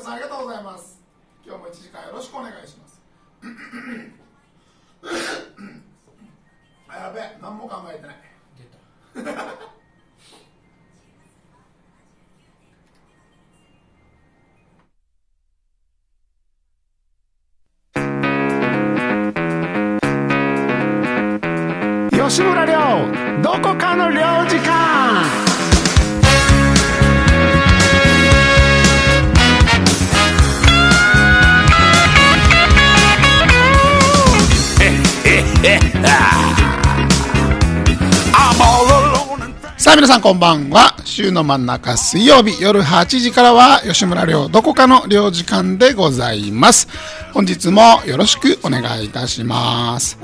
さんありがとうございます。さあ皆さんこんばんは。週の真ん中水曜日夜8時からは吉村亮どこかの領事館でございます。本日もよろしくお願いいたします。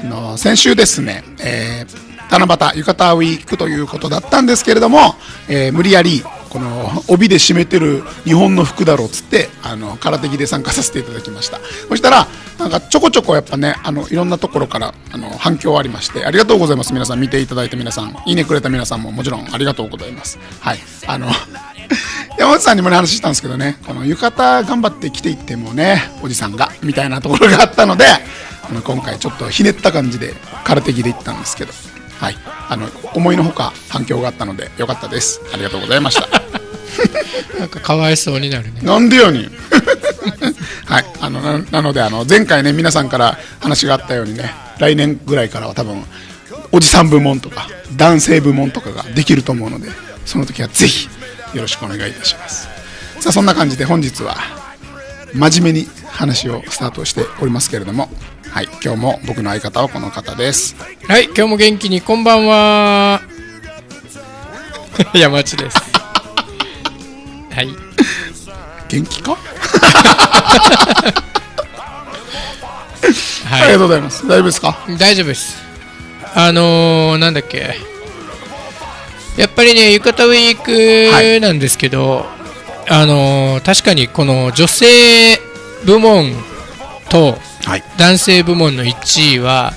あの先週ですね、えー七夕浴衣ウィークということだったんですけれども、えー無理やりこの帯で締めてる日本の服だろうっつってあの空手着で参加させていただきました。そしたらなんかちょこちょこやっぱねあのいろんなところからあの反響ありましてありがとうございます。皆さん見ていただいた皆さんいいねくれた皆さんももちろんありがとうございます。はい。あの 山内さんにもね話したんですけどねこの浴衣頑張って着ていってもねおじさんがみたいなところがあったので今回ちょっとひねった感じで空手着で行ったんですけど。はい。あの思いのほか反響があったのでよかったです。ありがとうございました。なんかかわいそうになるね。なんでよに はい。あのななのであの前回ね皆さんから話があったようにね来年ぐらいからは多分おじさん部門とか男性部門とかができると思うのでその時はぜひよろしくお願いいたします。さあそんな感じで本日は真面目に話をスタートしておりますけれどもはい今日も僕の相方はこの方です。はい今日も元気にこんばんは。山内です。はい。元気か、ありがはとうございます。大丈夫ですか？い大丈夫です。あのー、なんだっけ。やっぱりね浴衣ウィークなんですけど、あのー、確かにこの女性部門とはい。男性部門の1位は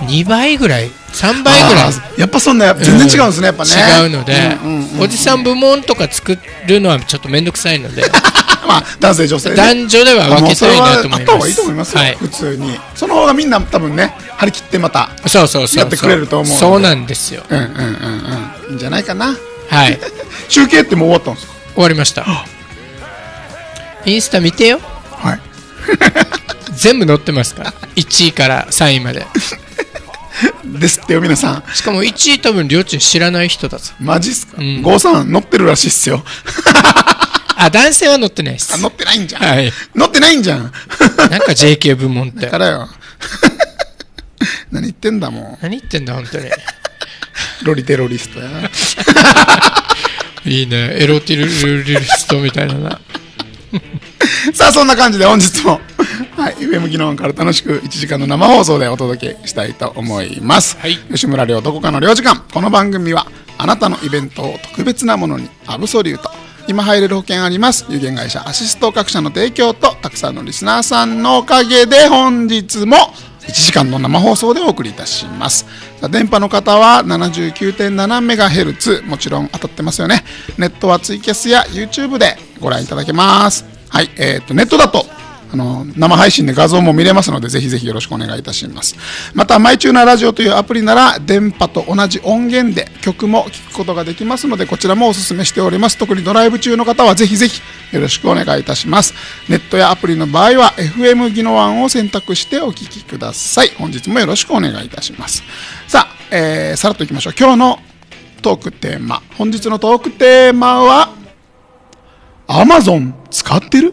2倍ぐらい？3倍ぐらい？やっぱそんな全然違うんですね、やっぱね。違うので、うんうんうん。おじさん部門とか作るのはちょっと面倒くさいので。まあ男性女性ね。男女では分けたいなと思います。あった方がいいと思いますよ、はい。普通にその方がみんな多分ね張り切ってまたそうそうそうそう。やってくれると思うそうなんですよ。うんうんうんうん。いいんじゃないかな。はい。集計ってもう終わったんですか？終わりました。インスタ見てよ。はい全部載ってますから。1位から3位まで。ですってよ皆さん。しかも1位多分りょうちん知らない人だぞ。マジっすか、ん。郷さん乗ってるらしいっすよ。あ男性は載ってないです。あ乗ってないんじゃん、はい。乗ってないんじゃん。なんか JK 部門って。だからよ。何言ってんだもん何言ってんだ本当に。ロリテロリストや。な。いいね。エロティルリストみたいなな さあ、そんな感じで本日も、はい、FM 技能から楽しく1時間の生放送でお届けしたいと思います。はい吉村亮どこかの領事館。この番組は、あなたのイベントを特別なものに、アブソリュート。今入れる保険あります。有限会社アシスト各社の提供と、たくさんのリスナーさんのおかげで、本日も1時間の生放送でお送りいたします。電波の方は 79.7MHz、もちろん当たってますよね。ネットはツイキャスや YouTube でご覧いただけます。はい、えっ、と、ネットだと、あの、生配信で画像も見れますので、ぜひぜひよろしくお願いいたします。また、マイチューナーラジオというアプリなら、電波と同じ音源で曲も聴くことができますので、こちらもお勧めしております。特にドライブ中の方は、ぜひぜひよろしくお願いいたします。ネットやアプリの場合は、FM 技能案を選択してお聞きください。本日もよろしくお願いいたします。さあ、えー、さらっといきましょう。今日のトークテーマ。本日のトークテーマは、Amazon 使ってる？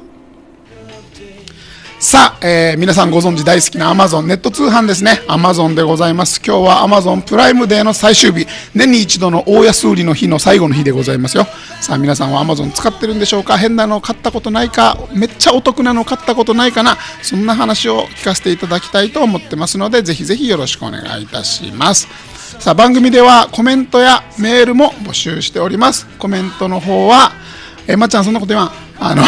さあ、えー皆さんご存知大好きな Amazon ネット通販ですね。Amazon でございます。今日は Amazon プライムデーの最終日。年に一度の大安売りの日の最後の日でございますよ。さあ皆さんは Amazon 使ってるんでしょうか？変なの買ったことないか？めっちゃお得なの買ったことないかな？そんな話を聞かせていただきたいと思ってますのでぜひぜひよろしくお願いいたします。さあ番組ではコメントやメールも募集しております。コメントの方はえーまっちゃんそんなこと言わん。あの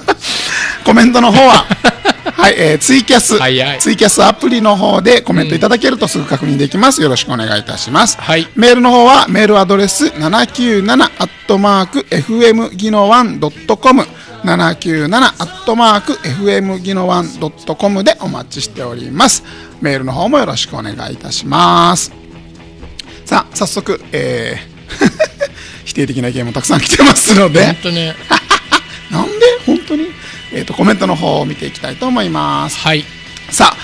コメメントの方は はい、えーツイキャス早いツイキャスアプリの方でコメントいただけるとすぐ確認できます。よろしくお願いいたします。はい。メールの方はメールアドレス797アットマーク FM ギノワンドットコム。797アットマーク FM ギノワンドットコムでお待ちしております。メールの方もよろしくお願いいたします。さあ早速えー否定的な意見もたくさん来てますので。本当ね なんで？本当に？えっ、とコメントの方を見ていきたいと思います。はい。さあ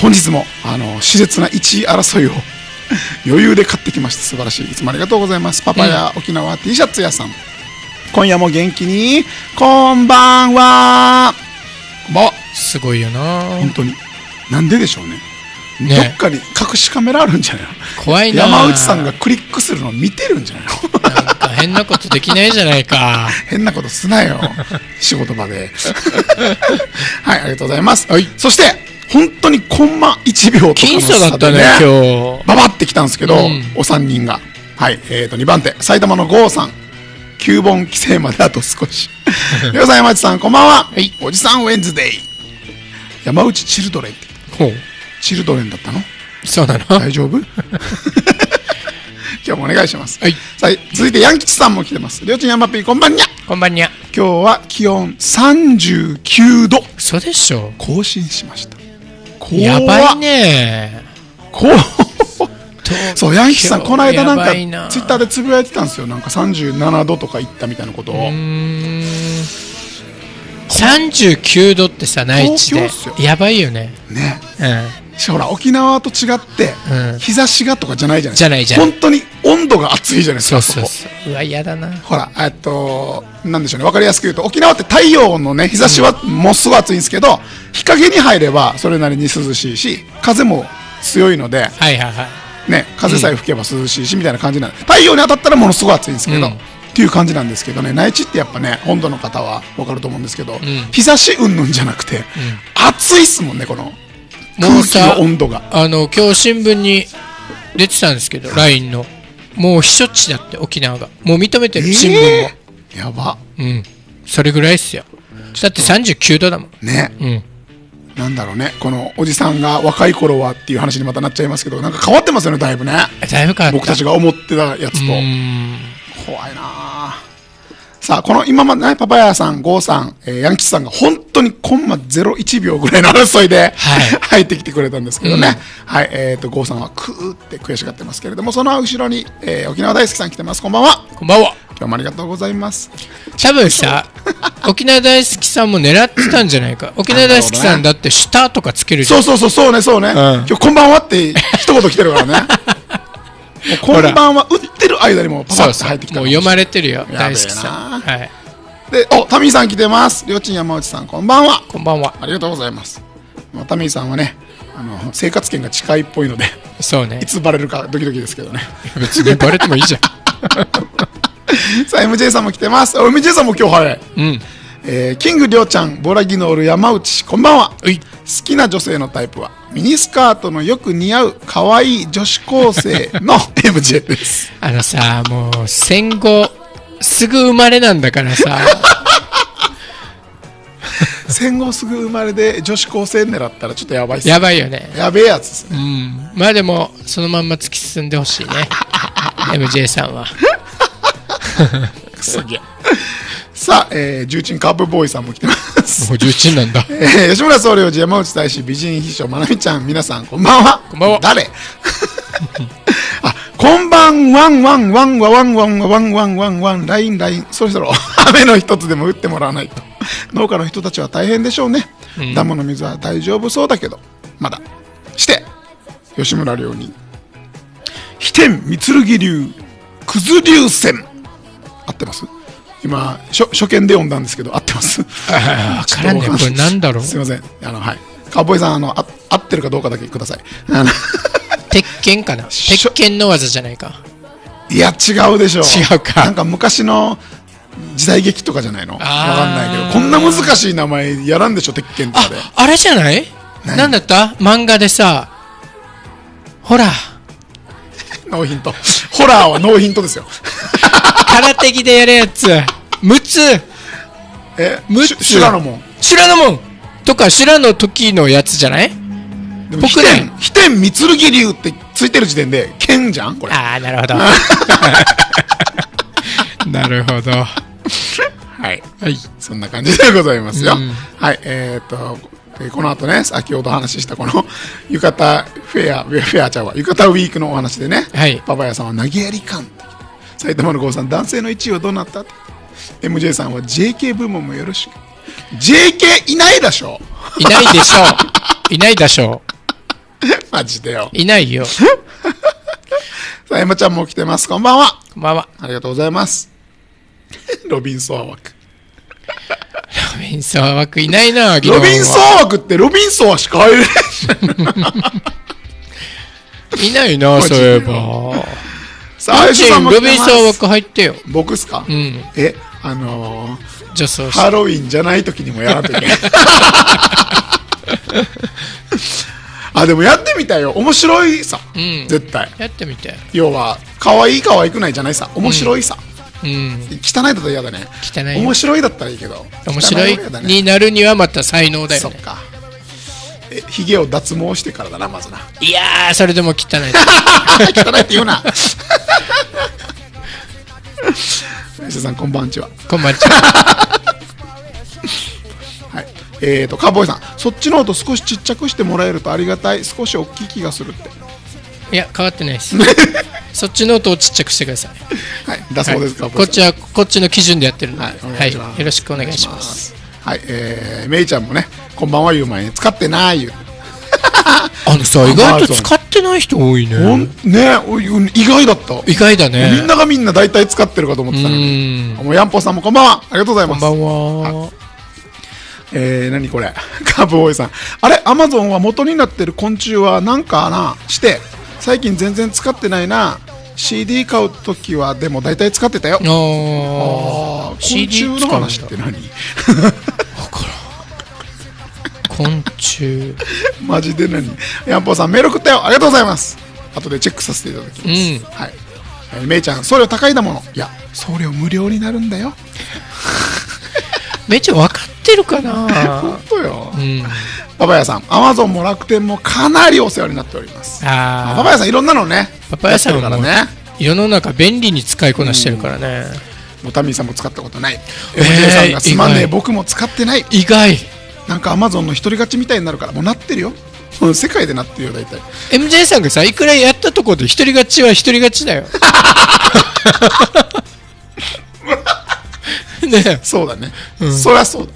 本日もあの熾烈な1位争いを余裕で買ってきました。素晴らしい。いつもありがとうございます。パパや沖縄 T シャツ屋さん。今夜も元気に。こんばんは。こんばんは。すごいよな。本当に。なんででしょうね。ね。どっかに隠しカメラあるんじゃないの？怖いな。山内さんがクリックするの見てるんじゃないの？変なことできないじゃないか。変なことすなよ。仕事場で。はいありがとうございます、はい。そして本当にコンマ1秒とかの僅差だったね今日。ババってきたんですけど、うん。お三人が。はいえー、と2番手埼玉の郷さん。9本規制まであと少し。ようさん山内さんこんばんは、はい。おじさんウェンズデイ。山内チルドレンって。ほう。チルドレンだったの？そうなの？大丈夫？今日もお願いします、はい。さあ続いてヤン吉さんも来てます。りょうちんやまぴーこんばんにゃ。こんばんにゃ。今日は気温39度。嘘でしょ。更新しました。やばいね。怖っ。そうヤンキーさんこの間なんかツイッターでつぶやいてたんですよ。なんか37度とかいったみたいなことを。うーん。39度ってさ内地で。やばいよね。ね。うんほら沖縄と違って、うん。日差しがとかじゃないじゃないじゃないじゃない。本当に温度が暑いじゃないですかそうそう。ううわ嫌だな。ほらえっとなんでしょうね。わかりやすく言うと沖縄って太陽のね日差しはもうすごい暑いんですけど日陰に入ればそれなりに涼しいし風も強いのではいはいはい。ね、風さえ吹けば涼しいしみたいな感じなんで太陽に当たったらものすごい暑いんですけど、うん。っていう感じなんですけどね内地ってやっぱね本土の方は分かると思うんですけど、ん。日差し云々じゃなくて、暑いっすもんねこのもうさの温度が。あの今日新聞に出てたんですけど LINE の。もう避暑地だって沖縄が。もう認めてる、新聞も。えーやば。うん。それぐらいっすよ。だって39度だもん。ね。うん。なんだろうね。このおじさんが若い頃はっていう話にまたなっちゃいますけどなんか変わってますよねだいぶね。だいぶ変わった。僕たちが思ってたやつと。怖いな。あさあこの今までねパパヤさんゴーさん、えーヤンキーさんが本当にコンマ01秒ぐらいの 争いで、はい。入ってきてくれたんですけどね、はいえー、とゴーさんはクーって悔しがってますけれどもその後ろに、えー沖縄大好きさん来てます。こんばんは。こんばんは。今日もありがとうございます。多分さ沖縄大好きさんも狙ってたんじゃないか。沖縄大好きさんだってシュターとかつけるじゃん。そうそうそうそうねそうね、今日こんばんはって一言来てるからねこんばんは打ってる間にもパパッと入ってきたもう読まれてるよ。大好きさん。はい。でおタミーさん来てます。りょうちん山内さんこんばんは。こんばんは。ありがとうございます。まあタミーさんはね、あの生活圏が近いっぽいので、そうね。いつバレるかドキドキですけどね。別にバレてもいいじゃん。さあ MJ さんも来てます。お MJ さんも今日早い。うん。えーキングりょうちゃん、ボラギノール山内氏こんばんは。うい好きな女性のタイプはミニスカートのよく似合う可愛い女子高生の MJ です。あのさもう戦後すぐ生まれなんだからさ 戦後すぐ生まれで女子高生狙ったらちょっとやばいっす。やばいよねやべえやつですね。うんまあでもそのまんま突き進んでほしいね MJ さんはくそげえさあ、えー、重鎮カープボーイさんも来てます。もう重鎮なんだ。えー吉村総領事山内大使美人秘書まなみちゃん皆さんこんばんは。こんばんは。誰？あこんばんワンワンワンワワンワンワワンワンワンワンラインライン。そろそろ。雨の一つでも打ってもらわないと。農家の人たちは大変でしょうね、ダムの水は大丈夫そうだけど。まだ。して吉村亮に。飛天三剣流九頭流戦。合ってます？今初初見で読んだんですけど合ってます？あ分 からんねこれなんだろう？すいません。あの、はい。カウボーイさん、あの、あ合ってるかどうかだけください。鉄拳かな？鉄拳の技じゃないかいや、違うでしょ。違うかなんか昔の時代劇とかじゃないの？わかんないけど、こんな難しい名前やらんでしょ、鉄拳とかで。ああれじゃない？何？なんだった？漫画でさほらノーヒント。ホラーはノーヒントですよ。空手着でやるやつ。6つ。え、むっつ。シュシュラノモン。知らぬもんとか知らぬ時のやつじゃない？僕ね飛天、三剣流ってついてる時点で、剣じゃん？これ。ああなるほど。なるほど。ははい。いそんな感じでございますよ。うん。はい。えーっと、えーこの後ね、先ほど話したこの、浴衣フェア、フェアちゃうわ、浴衣ウィークのお話でね、はい。パパヤさんは投げやり感埼玉の郷さん、男性の1位はどうなった？MJ さんは JK 部門もよろしく。JK いないでしょ？いないでしょういないでしょ マジでよ。ういないよさあ、エマちゃんも来てます。こんばんは。こんばんはありがとうございます。ロビンソワ枠。ロビンソワ枠いないなロビンソワ枠ってロビンソワしか入れない。いないなそういえばさあ、ロ林さんも来てますビンソワ枠入ってよ僕っすか、うんえ、あのー、女装しハロウィンじゃない時にもやらんといけない。あ、でもやってみたよ。面白いさ。うん絶対。やってみて要は、可愛い可愛くないじゃないさ。面白いさ。うん汚いだったら嫌だね。汚いよ面白いだったらいいけど。面白い汚方が嫌だねになるにはまた才能だよねそっか。え、髭を脱毛してからだな、まずな。いやーそれでも汚い 汚いって言うな。吉田さん、こんばんちは。こんばんちは はい。えーと、カーボーイさん、そっちの音少しちっちゃくしてもらえるとありがたい。少し大きい気がするって。いや変わってないです そっちの音をちっちゃくしてくださいはい。だそうです、カーボーイさんこっちはこっちの基準でやってるんで、ははいい、お願いよろしくお願いします。はい、えー、めいちゃんもね、こんばんは言う前に使ってない言う。あのさ意外と使ってない人多いねね意外だった。意外だねみんながみんな大体使ってるかと思ってたのに。うんもうヤンポさんもこんばんは。ありがとうございます。こんばんはえー、何これ？カーブボーイさん。あれアマゾンは元になってる昆虫はなんかな？して、最近全然使ってないな。CD 買うときはでも大体使ってたよ。あーあー昆 CD 虫の話って何？昆虫。マジで何？ヤンポさんメール送ったよ。ありがとうございます。後でチェックさせていただきます、うん。はい、えーめいちゃん送料高いだもの。いや送料無料になるんだよ。めっちゃ分かってるかな。本当よ、うん。パパヤさんアマゾンも楽天もかなりお世話になっております。ああパパヤさんいろんなのね。パパヤさんはもうやってるからね。世の中便利に使いこなしてるからね、もうタミーさんも使ったことない、えー MJ さんがすまんねえ意外。僕も使ってない。意外なんかアマゾンの一人勝ちみたいになるからもうなってるよ。うん世界でなってるよ大体。MJ さんがさいくらやったところで一人勝ちは一人勝ちだよ。ねえ。そうだね、そりゃそうだ。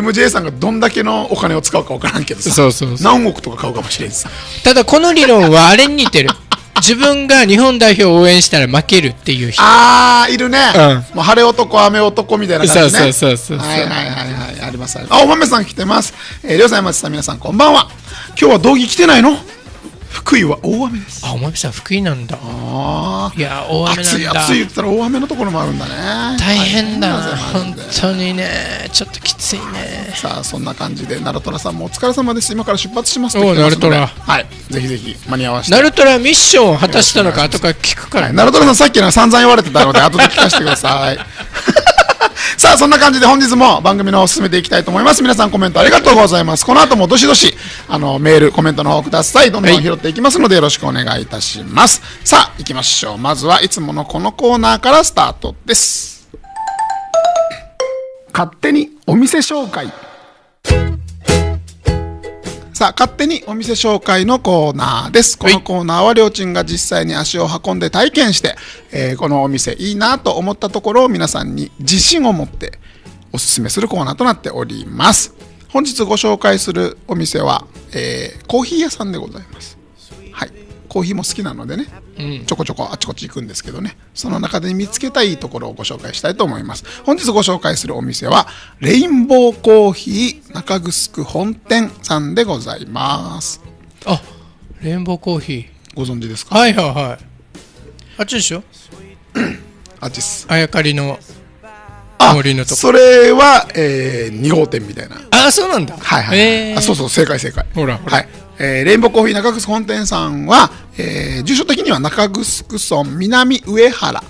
MJ さんがどんだけのお金を使うか分からんけどさそうそうそう。何億とか買うかもしれんしさ。ただこの理論はあれに似てる。自分が日本代表を応援したら負けるっていう人。あーいるね、うん。もう晴れ男雨男みたいな感じね。そうそうそうそう。はいはいはいはいあお豆さん来てます。えー、りょうさん山地さん皆さんこんばんは。今日は道着来てないの？福井は大雨です。あお前さん福井なんだ。あいや大あ雨なんだ。暑い暑い言ったら大雨のところもあるんだね。大変だ本当にね。ちょっときついね。さあそんな感じでナルトラさんもお疲れ様です。今から出発しますおうってまはい。ぜひぜひ間に合わせて。ナルトラミッションを果たしたのか後から聞くから、はい、ナルトラさんさっきのは散々言われてたので後で聞かせてください さあそんな感じで本日も番組の方を進めていきたいと思います。皆さんコメントありがとうございます。この後もどしどしあのメールコメントの方ください。どんどん拾っていきますのでよろしくお願いいたします、さあ行きましょう。まずはいつものこのコーナーからスタートです。勝手にお店紹介さあ、勝手にお店紹介のコーナーです。このコーナーは、りょうちんが実際に足を運んで体験して、えーこのお店いいなと思ったところを皆さんに自信を持っておすすめするコーナーとなっております。本日ご紹介するお店は、えーコーヒー屋さんでございます。はい。コーヒーも好きなのでね、うんちょこちょこあちこち行くんですけどね、その中で見つけたいいところをご紹介したいと思います。本日ご紹介するお店は、レインボーコーヒー中城本店さんでございます。あレインボーコーヒーご存知ですか？はいはいはいあっちでしょ あっちっす。あやかりのあ森のとこそれは、えー、2号店みたいな。あそうなんだはいはい、えーあ。そうそう、正解正解。ほらほらはい。えーレインボーコーヒー中城本店さんは、えー住所的には中城村南上原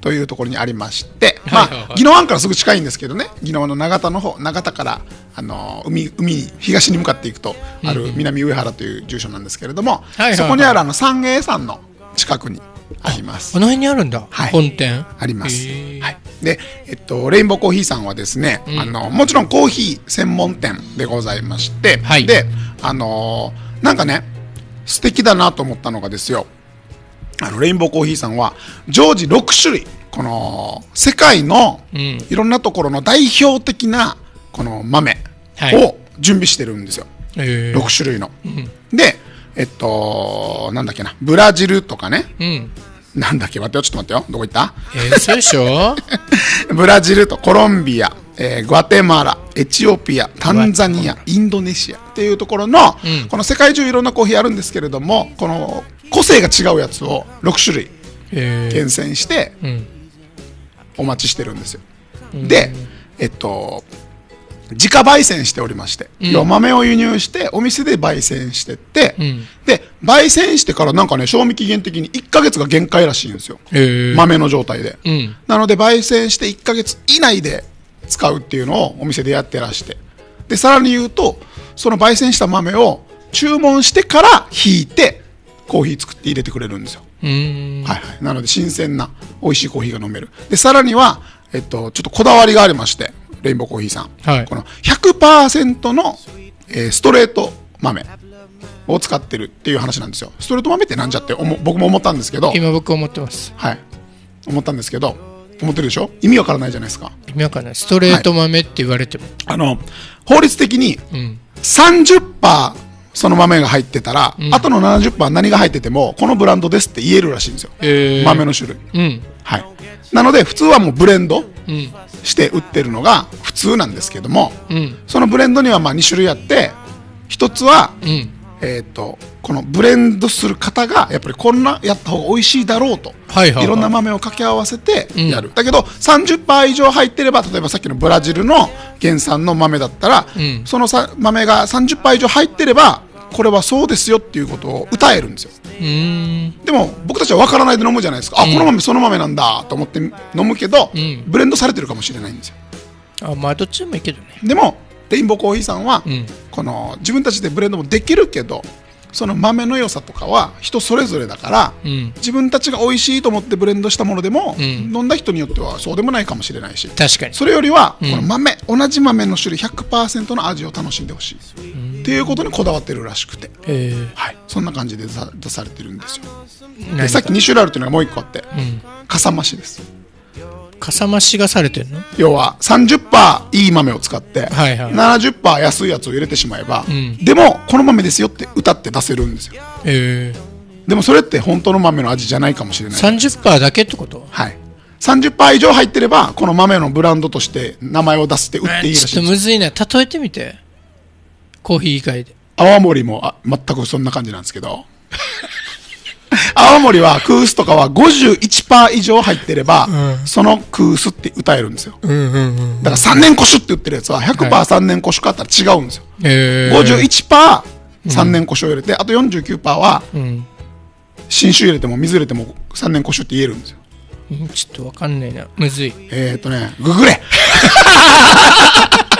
というところにありまして、まあ、宜野湾からすぐ近いんですけどね、宜野湾の長田の方、長田から、あの海、海に、東に向かっていくと、ある南上原という住所なんですけれども、そこにあるあの、三栄山の近くにあります。こ。の辺にあるんだ、はい。本店。あります。はい。で、えっと、レインボーコーヒーさんはですね、あの、もちろんコーヒー専門店でございまして、はい。で、あのーなんかね、素敵だなと思ったのがですよ、あの、レインボーコーヒーさんは、常時6種類、この、世界のうん。いろんなところの代表的な、この豆はい。を準備してるんですよ。えー。6種類の。で、えっと、なんだっけな、ブラジルとかね、うんなんだっけ、待ってよ、ちょっと待ってよ、どこ行った？えー、そうでしょ？ブラジルとコロンビア、えーグアテマラ、エチオピア、タンザニア、インドネシアっていうところの、うん。この世界中いろんなコーヒーあるんですけれども、この個性が違うやつを6種類えー。厳選してうん。お待ちしてるんですよ。で、えっと、自家焙煎しておりまして、要は豆を輸入してお店で焙煎してって、うん。で、焙煎してからなんかね、賞味期限的に1ヶ月が限界らしいんですよ。えー。豆の状態で。うん。なので焙煎して1ヶ月以内で使うっていうのをお店でやってらして。でさらに言うとその焙煎した豆を注文してからひいてコーヒー作って入れてくれるんですよ、はいはい、なので新鮮な美味しいコーヒーが飲める。でさらには、えっと、ちょっとこだわりがありましてレインボーコーヒーさん、はい。この100%の、えーストレート豆を使ってるっていう話なんですよ。ストレート豆ってなんじゃって思う僕も思ったんですけど。今僕思ってます。はい。思ったんですけど思ってるでしょ？意味わからないじゃないですか。意味わかんない。ストレート豆って言われても、あの法律的にうん。30%その豆が入ってたら、あとの70%何が入っててもこのブランドですって言えるらしいんですよ、えー。豆の種類。うん。はい。なので普通はもうブレンド。うんして売ってるのが普通なんですけどもうん。そのブレンドにはまあ2種類あって1つは、うん。えー、とこのブレンドする方がやっぱりこんなやった方が美味しいだろうと、はいはいはい。ろんな豆を掛け合わせてやる、だけど30%以上入ってれば例えばさっきのブラジルの原産の豆だったら、うん。そのさ豆が30%以上入ってればこれはそうですよっていうことを歌えるんですよ。でも僕たちは分からないで飲むじゃないですか、あこの豆その豆なんだと思って飲むけど、ん。ブレンドされてるかもしれないんですよ。あまあどっちでもいいけどね。でもレインボーコーヒーさんは、ん。この自分たちでブレンドもできるけどその豆の良さとかは人それぞれだから、うん。自分たちが美味しいと思ってブレンドしたものでも、ん。飲んだ人によってはそうでもないかもしれないし。確かに。それよりは、この豆同じ豆の種類100%の味を楽しんでほしい、っていうことにこだわってるらしくて、えー。はい、そんな感じで出されてるんですよ。でさっき2種類あるっていうのがもう1個あって、んかさ増しです。かさ増しがされてんの？要は30%いい豆を使って、はいはい。70%安いやつを入れてしまえば、ん。でもこの豆ですよって歌って出せるんですよ。えでもそれって本当の豆の味じゃないかもしれない。ー、30%だけってこと？はい。30%以上入ってればこの豆のブランドとして名前を出して売っていいらしちょっとむずいな例えてみてコーヒー以外で。泡盛もあ全くそんな感じなんですけど。泡盛はクースとかは51%以上入ってれば、そのクースって歌えるんですよ。うんうんうんだから3年越しって言ってるやつは 100%3 年越しかあったら違うんですよ、えー、51%3 年越しを入れて、あと49%はうん。新酒入れても水入れても3年越しって言えるんですよ。うんちょっとわかんないな。むずい。えー、っとねググれ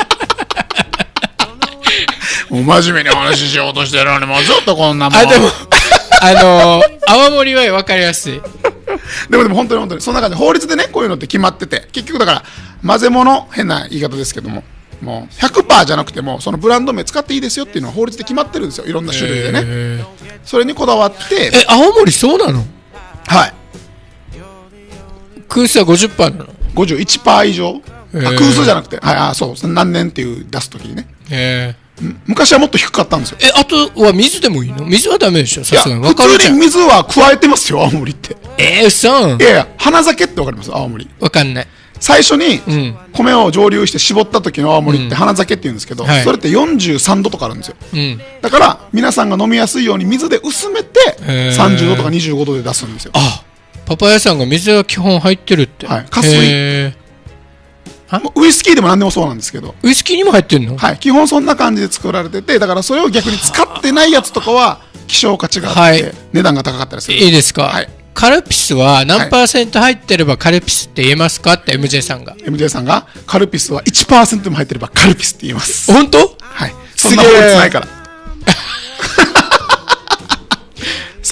真面目に話しようとしてるのにもうずっとこんなもん。あでも あのー、泡盛はわかりやすい。でもでも本当に本当にそんな感じで法律でねこういうのって決まってて結局だから混ぜ物変な言い方ですけどももう100%じゃなくてもそのブランド名使っていいですよっていうのは法律で決まってるんですよ。いろんな種類でね、えそれにこだわってーえ青森そうなの？はい。空数は50%なの？51%以上、へー。あ空数じゃなくて。はいあそう。何年っていう出す時にね。え昔はもっと低かったんですよ。ー、えあとは水でもいいの？水はダメでしょ？さすがに。わ普通に水は加えてますよ青森って。えー、嘘。いやいや花酒ってわかります？青森。わかんない。最初にん。米を蒸留して絞った時の青森って花酒って言うんですけど、はい。それって43度とかあるんですよ。うん。だから皆さんが飲みやすいように水で薄めてへー。30度とか25度で出すんですよ。あパパ屋さんが水が基本入ってるって。はい。加水ウイスキーでも何でもそうなんですけど。ーウイスキーにも入ってんの？はい。基本そんな感じで作られててだからそれを逆に使ってないやつとかは希少価値があって、はい。値段が高かったりする。いいですか、はい。カルピスは何パーセント入ってればカルピスって言えますか？って MJ さんが。MJ さんがカルピスは1%も入ってればカルピスって言います。本当？はい。そんな法律ないから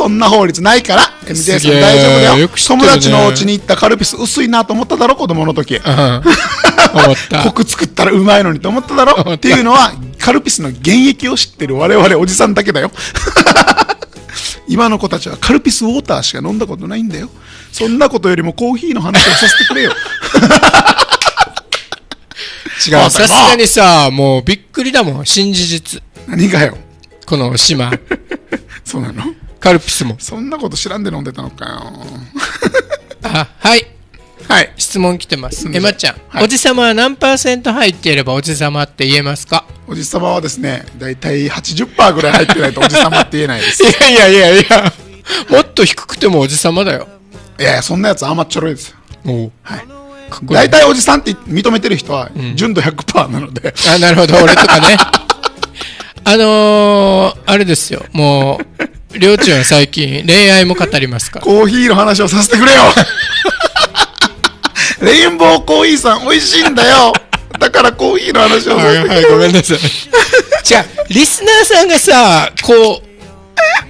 そんな法律ないから MJ さん大丈夫だよ。ね。友達のお家に行ったカルピス薄いなと思っただろ子供。の時うん。思った。コク作ったらうまいのにと思っただろ。思っていうのはカルピスの原液を知ってる我々おじさんだけだよ。今の子たちはカルピスウォーターしか飲んだことないんだよ。そんなことよりもコーヒーの話をさせてくれよ。違う。さすがにさもうびっくりだもん。新事実。何がよ。この島。そうなの？カルピスも。そんなこと知らんで飲んでたのかよ。あはい。はい。質問来てます。うん。えまっちゃん、はい。おじさまは何パーセント入っていればおじさまって言えますか？おじさまはですね大体80%ぐらい入ってないとおじさまって言えないです。いやいやいやいや。もっと低くてもおじさまだよ。いやいやそんなやつ甘っちょろいです。よおう。はい。大体おじさんって認めてる人は純度100%なので、あなるほど。俺とかねあのー、あれですよ。もうりょうちんは最近恋愛も語りますから。コーヒーの話をさせてくれよ。レインボーコーヒーさん美味しいんだよ。だからコーヒーの話をさせてくれよ、ごめんなさい。じゃあリスナーさんがさこ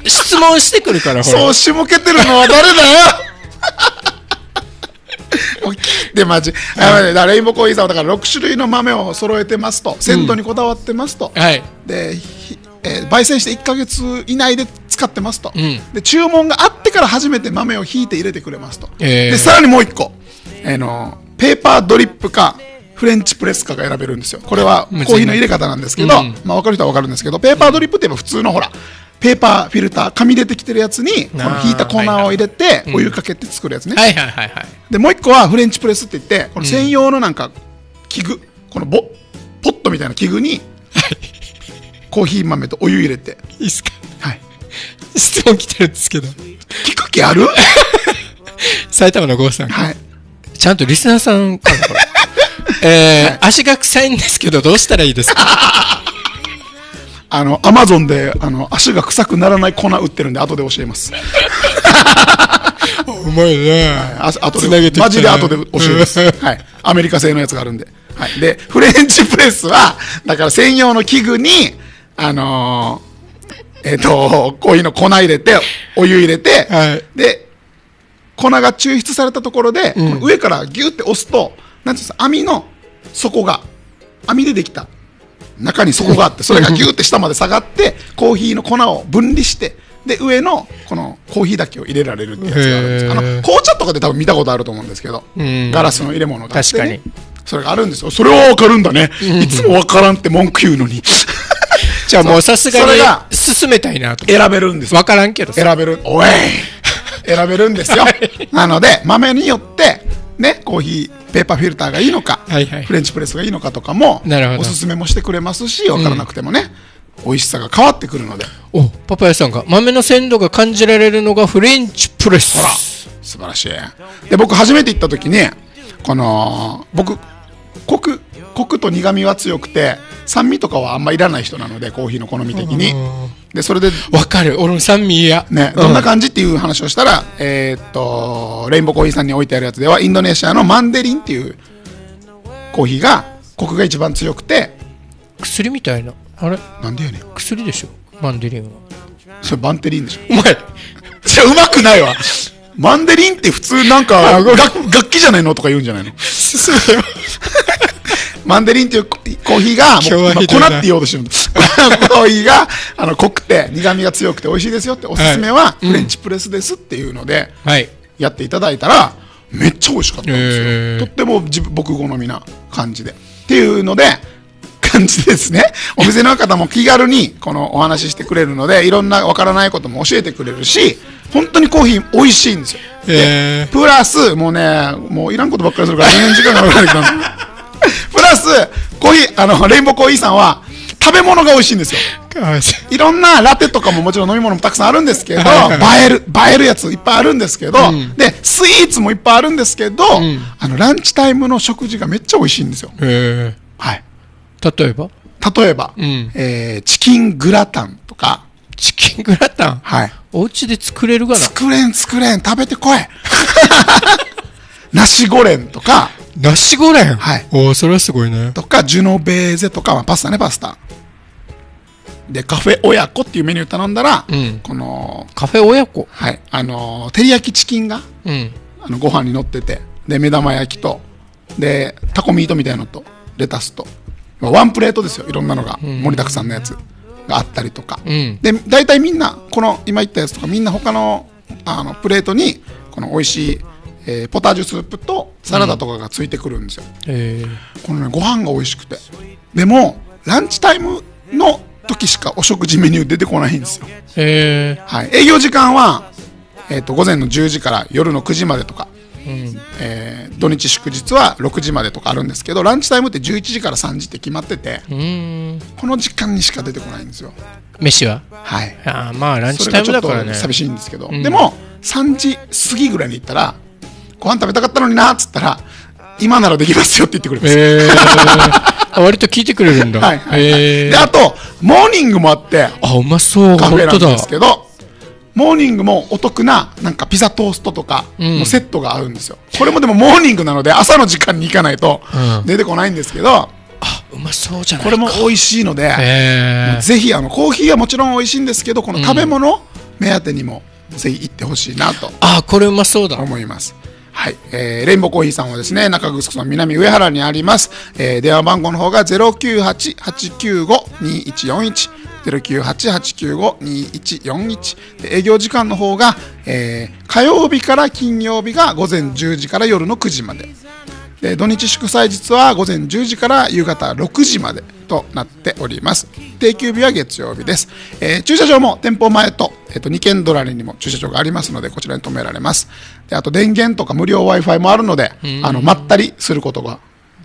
う質問してくるからほら。そう仕向けてるのは誰だよもうてマジあのねだからレインボーコーヒーさんはだから6種類の豆を揃えてますと。鮮度にこだわってますと、はい。で、ひえー焙煎して1か月以内で使ってますと、ん。で注文があってから初めて豆をひいて入れてくれますと、えー。でさらにもう1個、あのペーパードリップかフレンチプレスかが選べるんですよ。これはコうんーヒーの入れ方なんですけど、うん。まあ、分かる人は分かるんですけどペーパードリップって言えば普通のほらペーパーフィルター紙でできてるやつにこのひいた粉を入れてお湯かけて作るやつね、はいはいはいはい。でもう一個はフレンチプレスって言ってこの専用のなんか器具、このボポットみたいな器具にコーヒー豆とお湯入れて。いいっすか？はい。質問来てるんですけど。聞く気ある？埼玉の郷さん。はい。ちゃんとリスナーさんからこれ。えー足が臭いんですけどどうしたらいいですか？あのアマゾンであの足が臭くならない粉売ってるんで後で教えます。うまいね。あ後でマジで後で教えます、はい、アメリカ製のやつがあるんで、はい、でフレンチプレスはだから専用の器具にあのーえっ、とコーヒーの粉入れてお湯入れて、はい。で粉が抽出されたところで、この上からギュって押すとなんていうんですか網の底が網でできた中に底があってそれがギュって下まで下がってコーヒーの粉を分離してで上のこのコーヒーだけを入れられるってやつがあるんです。あの紅茶とかで多分見たことあると思うんですけどん。ガラスの入れ物があって、ね、確かに。それがあるんですよ。それは分かるんだね。いつも分からんって文句言うのに。じゃあもうさすがそれがに進めたいなと。選べるんですよ。わからんけどさ。選べる。おい。選べるんですよ。なので豆によってねコーヒーペーパーフィルターがいいのか、はいはい。フレンチプレスがいいのかとかもおすすめもしてくれますし分からなくてもね、美味しさが変わってくるので。おパパヤさんが豆の鮮度が感じられるのがフレンチプレス。ほら素晴らしい。で僕初めて行った時にこの僕コクコクと苦みは強くて酸味とかはあんまいらない人なのでコーヒーの好み的にでそれでわかる。俺も酸味嫌。ね、どんな感じっていう話をしたら、えーっとレインボーコーヒーさんに置いてあるやつではインドネシアのマンデリンっていうコーヒーがコクが一番強くて薬みたいな。あれ？なんでやねん。薬でしょ？マンデリンは。それバンテリンでしょ。お前じゃうまくないわ。マンデリンって普通なんか楽楽器じゃないの？とか言うんじゃないの？マンデリンっていうココーヒーが粉って言おうとしてるんですコーヒーがあの濃くて苦みが強くて美味しいですよっておすすめはフレンチプレスですっていうので、はいやっていただいたらめっちゃ美味しかったんですよ、へーとっても自分僕好みな感じでっていうので感じですねお店の方も気軽にこのお話ししてくれるのでいろんなわからないことも教えてくれるし本当にコーヒー美味しいんですよへでプラスもうねもういらんことばっかりするから2時間がかかるけどプラスコーヒーあのレインボーコーヒーさんは食べ物が美味しいんですよ。いろんなラテとかももちろん飲み物もたくさんあるんですけど、映える、映えるやついっぱいあるんですけど、で、スイーツもいっぱいあるんですけど、あの、ランチタイムの食事がめっちゃ美味しいんですよ。へはい。え例えば？例えば、ん。えーチキングラタンとか、チキングラタン？はい。お家で作れるかな。作れん作れん、食べてこい。ナシゴレンとか、ナシゴレンはい。おおそれはすごいね。とか、ジュノベーゼとか、まあ、パスタね、パスタ。で、カフェ親子っていうメニュー頼んだら、うん。この、カフェ親子？はい、あのー、照り焼きチキンが、うん。あの、ご飯に乗ってて、で、目玉焼きと、で、タコミートみたいなのと、レタスと、まあワンプレートですよ、いろんなのが、盛りだくさんのやつがあったりとか。うん。で、大体みんな、この今言ったやつとか、みんな他の、あの、プレートに、この美味しい、えーポタージュスープとサラダとかがついてくるんですよ。えこのね、ご飯が美味しくて。でも、ランチタイムの時しかお食事メニュー出てこないんですよ。ー、えはい。営業時間は、えっ、と、午前の10時から夜の9時までとか、ー、うんえー土日祝日は6時までとかあるんですけど、ランチタイムって11時から3時って決まってて、うーんこの時間にしか出てこないんですよ。飯は？はい。あーまあランチタイムだからねと寂しいんですけど、んでも、3時過ぎぐらいに行ったら、ご飯食べたかったのになっつったら、今ならできますよって言ってくれます。えー、あ割と聞いてくれるんだ。はいはい、えで、あと、モーニングもあって、あうまそう。カフェなんですけど、モーニングもお得な、なんかピザトーストとかのセットがあるんですよ。これもでもモーニングなので、朝の時間に行かないとうん。出てこないんですけど、あうまそうじゃないこれも美味しいので、えー、ぜひあのコーヒーはもちろん美味しいんですけど、この食べ物目当てにもぜひ行ってほしいなとあこれうまそうだ。思います。はい、えー、レインボーコーヒーさんはですね、中城村南上原にあります。えー、電話番号の方が098-895-2141。098-895-2141で営業時間の方が、えー火曜日から金曜日が午前10時から夜の9時まで。で土日祝祭日は午前10時から夕方6時までとなっております。定休日は月曜日です、えー駐車場も店舗前と,、えーと2軒隣にも駐車場がありますのでこちらに止められます。あと電源とか無料 w i f i もあるのであのまったりすることが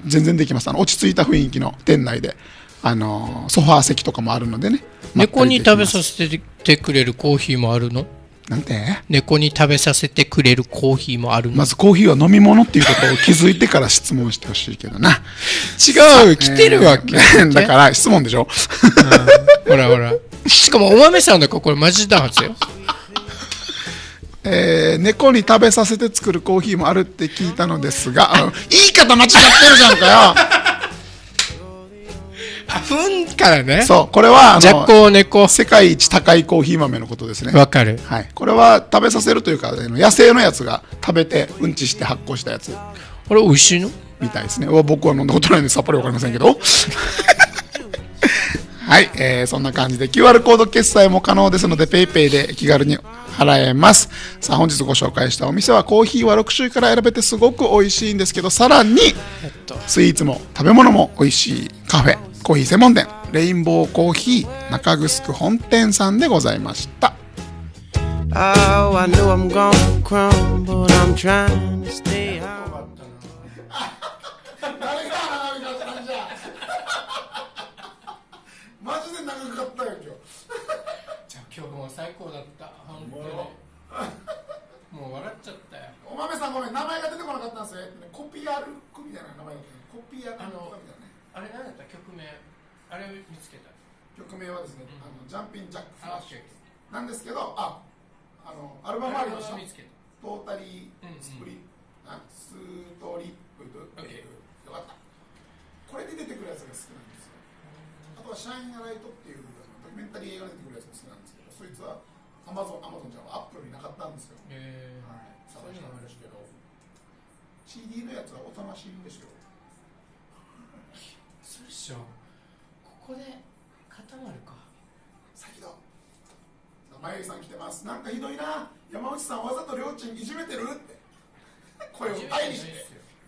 全然できます。あの落ち着いた雰囲気の店内であのーソファー席とかもあるのでね。猫に食べさせせてくれるコーヒーもあるの？なんて？猫に食べさせてくれるコーヒーもあるの、まずコーヒーは飲み物っていうことを気づいてから質問してほしいけどな。違う来てるわけ、えーだから質問でしょ？ほらほら。しかもお豆さんだからこれマジだはずよえー猫に食べさせて作るコーヒーもあるって聞いたのですが、言い方間違ってるじゃんかあふんからねよ。そう、これは、あじゃの、こ猫世界一高いコーヒー豆のことですね。わかるはい。これは食べさせるというか、野生のやつが食べて、うんちして発酵したやつこれ美味しいの？みたいですね。僕は飲んだことないんでさっぱりわかりませんけど。はい、えーそんな感じで QR コード決済も可能ですので PayPay で気軽に払えます。さあ本日ご紹介したお店はコーヒーは6種類から選べてすごく美味しいんですけどさらにスイーツも食べ物も美味しいカフェコーヒー専門店レインボーコーヒー中城本店さんでございました。Oh, I know I'm gonna crumble, I'm trying to stay out. マジで長かったよ今日じゃあ今日も最高だった本当にもう笑っちゃったよお豆さんごめん名前が出てこなかったんですよコピアルクみたいな名前だったコピーアルクみたいなねあれ何だった曲名あれを見つけた曲名はですね、あのジャンピンジャックフラッシュなんですけどああのアルバムありましたけたトータリうんうんースプリ、あスートリップドオッケーよかったこれで出てくるやつが好きなんですよあとはシャインアライトっていうドキュメンタリー映画で出てくるやつも好きなんですけどそいつはアマゾンアマゾンじゃアップルになかったんですよへえーはいそういうのもあるけど CD のやつはおとなしいんですよそうでしょ。ここで固まるか。先だまゆりさん来てます。なんかひどいな。山内さんわざとりょうちんいじめてるって。声を大にして。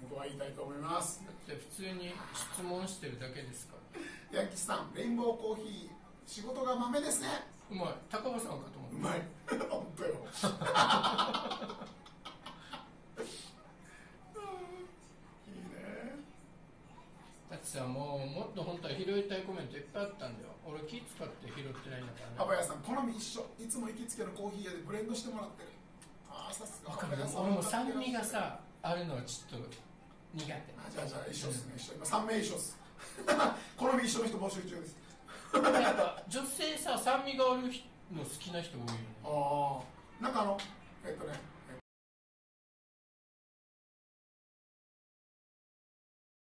僕は言いたいと思います。だって普通に質問してるだけですから。ヤンキスさんレインボーコーヒー仕事が豆ですね。うまい。高尾さんかと思った。うまい。本当よいいねさもうもっと本当は拾いたいコメントいっぱいあったんだよ。俺気使って拾ってないんだからね。パパヤさん好み一緒。いつも行きつけのコーヒー屋でブレンドしてもらってる。ああさすが。俺も酸味がさあるのはちょっと苦手。あじゃあじゃあ一緒ですね。一緒今3名一緒です。好み一緒の人募集中です。女性さ酸味がある人の好きな人多いのああ